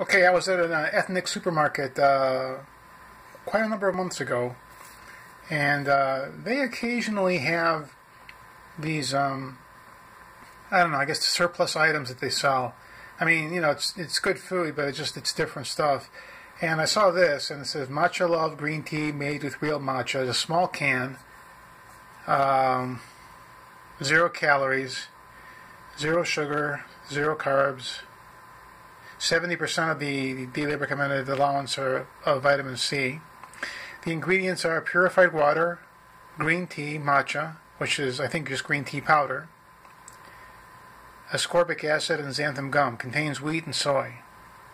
Okay, I was at an uh, ethnic supermarket uh, quite a number of months ago, and uh, they occasionally have these, um, I don't know, I guess surplus items that they sell. I mean, you know, it's it's good food, but it's just it's different stuff. And I saw this, and it says Matcha Love Green Tea made with real matcha. It's a small can, um, zero calories, zero sugar, zero carbs. 70% of the daily recommended allowance are of vitamin C. The ingredients are purified water, green tea, matcha, which is, I think, just green tea powder, ascorbic acid, and xanthan gum. Contains wheat and soy.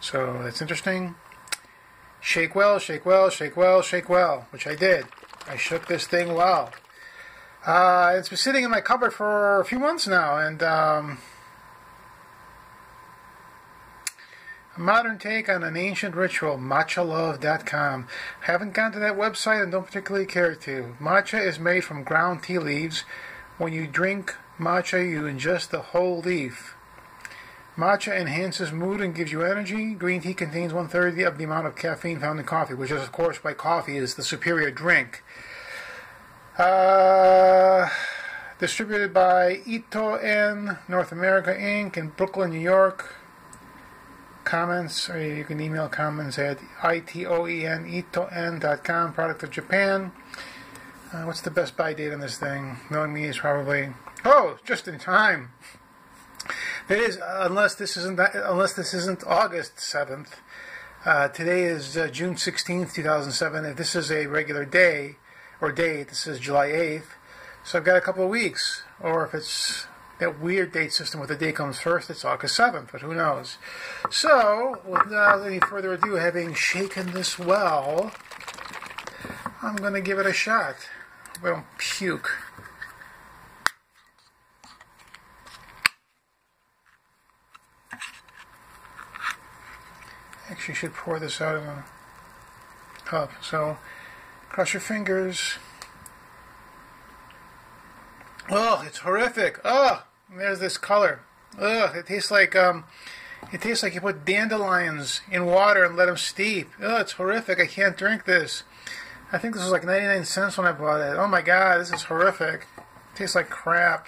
So that's interesting. Shake well, shake well, shake well, shake well, which I did. I shook this thing well. Uh, it's been sitting in my cupboard for a few months now, and um, a modern take on an ancient ritual, matchalove.com. Haven't gone to that website and don't particularly care to. Matcha is made from ground tea leaves. When you drink matcha, you ingest the whole leaf. Matcha enhances mood and gives you energy. Green tea contains one third of the amount of caffeine found in coffee, which is, of course, why coffee is the superior drink. Uh, distributed by Ito En North America Inc. in Brooklyn, New York. Comments, or you can email comments at itoen itoen.com. Product of Japan. Uh, what's the best buy date on this thing? Knowing me is probably oh, just in time. It is, unless this isn't that, unless this isn't August seventh. Uh, today is uh, June sixteenth, two thousand seven. If this is a regular day or date, this is July eighth. So I've got a couple of weeks. Or if it's that weird date system where the day comes first, it's August seventh. But who knows? So without any further ado, having shaken this well, I'm going to give it a shot. I don't puke. Actually, should pour this out in a cup. So, cross your fingers. Oh, it's horrific. Oh, there's this color. Ugh, it tastes like um, it tastes like you put dandelions in water and let them steep. Oh, it's horrific. I can't drink this. I think this was like 99 cents when I bought it. Oh my god, this is horrific. It tastes like crap.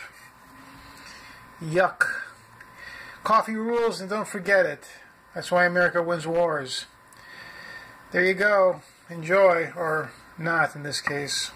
Yuck. Coffee rules and don't forget it. That's why America wins wars. There you go. Enjoy, or not in this case.